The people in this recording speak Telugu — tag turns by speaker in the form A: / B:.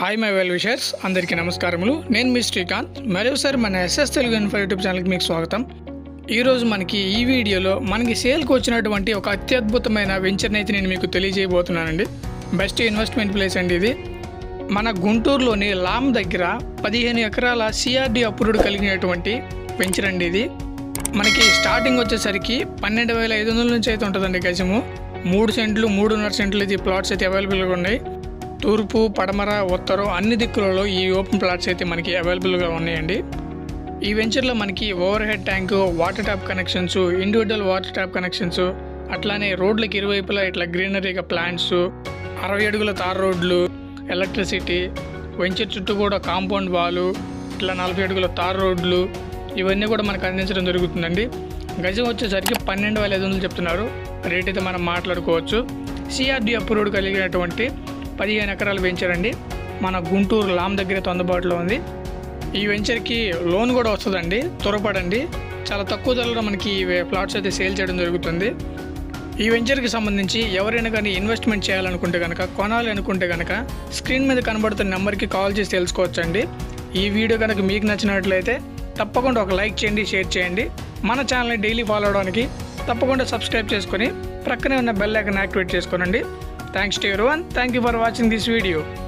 A: హాయ్ మై వెల్ విషర్స్ అందరికీ నమస్కారములు. నేను మీ శ్రీకాంత్. మరోసారి మన ఎస్ఎస్ తెలుగు ఇన్ఫో యూట్యూబ్ ఛానల్కి మీకు స్వాగతం. ఈరోజు మనకి ఈ వీడియోలో మనకి సేల్కి వచ్చినటువంటి ఒక అత్యద్భుతమైన వెంచర్ని అయితే నేను మీకు తెలియజేయబోతున్నానండి. బెస్ట్ ఇన్వెస్ట్మెంట్ ప్లేస్ అండి ఇది. మన గుంటూరులోని లామ్ దగ్గర పదిహేను ఎకరాల సిఆర్డి అప్రూవ్డ్ కలిగినటువంటి వెంచర్ అండి ఇది. మనకి స్టార్టింగ్ వచ్చేసరికి పన్నెండు వేల ఐదు వందల నుంచి అయితే ఉంటుందండి గజము. మూడు సెంట్లు మూడున్నర సెంట్లు ఇది ప్లాట్స్ అయితే అవైలబుల్గా ఉన్నాయి. తూర్పు పడమర ఉత్తరం అన్ని దిక్కులలో ఈ ఓపెన్ ప్లాట్స్ అయితే మనకి అవైలబుల్గా ఉన్నాయండి. ఈ వెంచర్లో మనకి over head tank water tap connections individual water tap connections అట్లానే రోడ్లకి ఇరువైపులా ఇట్లా గ్రీనరీగా ప్లాంట్స్ అరవై అడుగుల తార్ రోడ్లు ఎలక్ట్రిసిటీ వెంచర్ చుట్టూ కూడా కాంపౌండ్ వాలు ఇట్లా నలభై అడుగుల తార్ రోడ్లు ఇవన్నీ కూడా మనకు అందించడం జరుగుతుందండి. గజం వచ్చేసరికి పన్నెండు వేల ఐదు వందలు చెప్తున్నారు. రేట్ అయితే మనం మాట్లాడుకోవచ్చు. సిఆర్డి అప్రూవ్డ్ కలిగినటువంటి పదిహేను ఎకరాలు వెంచర్ అండి. మన గుంటూరు లామ్ దగ్గర అయితే అందుబాటులో ఉంది. ఈ వెంచర్కి లోన్ కూడా వస్తుందండి. త్వరపడండి. చాలా తక్కువ ధరలో మనకి ఈ ప్లాట్స్ అయితే సేల్ చేయడం జరుగుతుంది. ఈ వెంచర్కి సంబంధించి ఎవరైనా కానీ ఇన్వెస్ట్మెంట్ చేయాలనుకుంటే కనుక కొనాలి అనుకుంటే కనుక స్క్రీన్ మీద కనబడుతున్న నెంబర్కి కాల్ చేసి తెలుసుకోవచ్చండి. ఈ వీడియో కనుక మీకు నచ్చినట్లయితే తప్పకుండా ఒక లైక్ చేయండి షేర్ చేయండి. మన ఛానల్ని డైలీ ఫాలో అవడానికి తప్పకుండా సబ్స్క్రైబ్ చేసుకొని ప్రక్కనే ఉన్న బెల్ ఐకన్ యాక్టివేట్ చేసుకోనండి. Thanks to everyone. Thank you for watching this video.